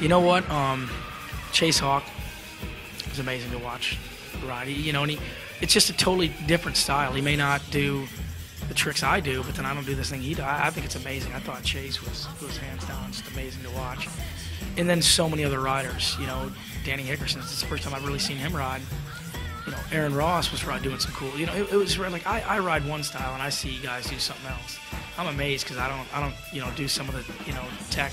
You know what? Um, Chase Hawk is amazing to watch. He, you know, and he, it's just a totally different style. He may not do the tricks I do, but then I don't do this thing he does. I, I think it's amazing. I thought Chase was was hands down just amazing to watch. And then so many other riders. You know, Danny Hickerson. It's the first time I've really seen him ride. You know, Aaron Ross was ride doing some cool. You know, it, it was like I, I ride one style and I see guys do something else. I'm amazed because I don't I don't you know do some of the you know tech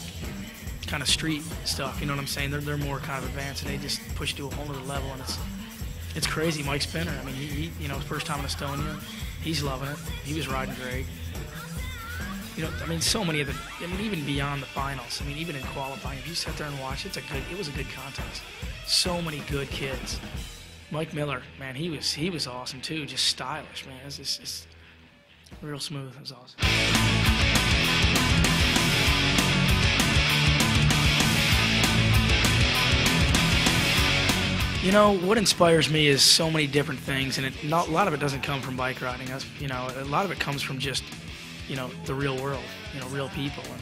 kind of street stuff. You know what I'm saying? They're, they're more kind of advanced and they just push to a whole other level and it's it's crazy. Mike Spinner. I mean, he, he you know first time in Estonia, he's loving it. He was riding great. You know, I mean, so many of the. I mean, even beyond the finals. I mean, even in qualifying, if you sit there and watch, it's a good. It was a good contest. So many good kids. Mike Miller, man, he was he was awesome too. Just stylish, man. It's, it's, it's real smooth. It was awesome. You know what inspires me is so many different things, and it, not, a lot of it doesn't come from bike riding. That's, you know, a lot of it comes from just, you know, the real world. You know, real people and,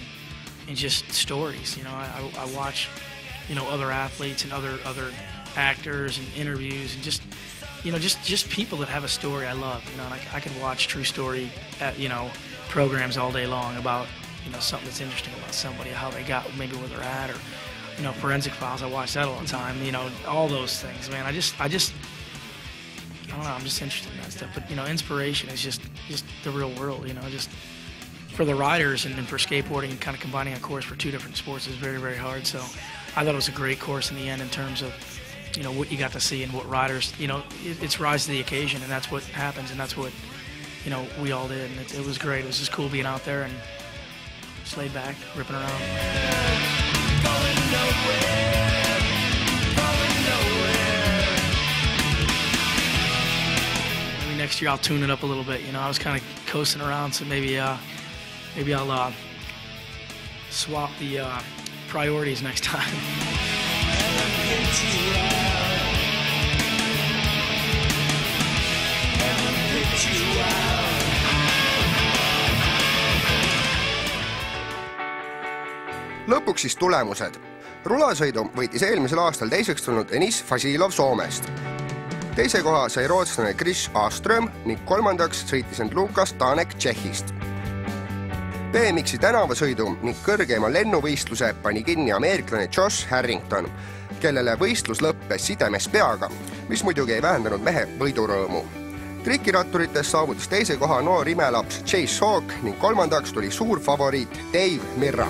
and just stories. You know, I, I watch, you know, other athletes and other other actors and interviews and just, you know, just just people that have a story I love. You know, and I, I can watch true story, at, you know, programs all day long about, you know, something that's interesting about somebody, how they got maybe where they're at, or you know, forensic files. I watch that all the time. You know, all those things, man. I just, I just, I don't know. I'm just interested in that stuff. But you know, inspiration is just, just the real world. You know, just for the riders and, for skateboarding and kind of combining a course for two different sports is very, very hard. So, I thought it was a great course in the end in terms of, you know, what you got to see and what riders, you know, it, it's rise to the occasion, and that's what happens, and that's what, you know, we all did, and it, it was great. It was just cool being out there and just laid back, ripping around. Next year I'll tune it up a little bit. You know, I was kind of coasting around, so maybe, uh, maybe I'll uh, swap the uh, priorities next time. lõpuks siis tulemused. rulasõidu võitis eelmisel aastal teiseks tulnud Enis Fasilov Soomest. Teise koha sai rootslane Chris Aström ning kolmandaks sõitis end Lukas Tanek Tšehhist. BMX-i tänavasõidu ning kõrgeima lennuvõistluse pani kinni ameeriklane Josh Harrington, kellele võistlus lõppes sidemes peaga, mis muidugi ei vähendanud mehe võidurõõmu trikiratturitest saavutas teise koha noor imelaps Chase Hawk ning kolmandaks tuli suur favoriit Dave Mirra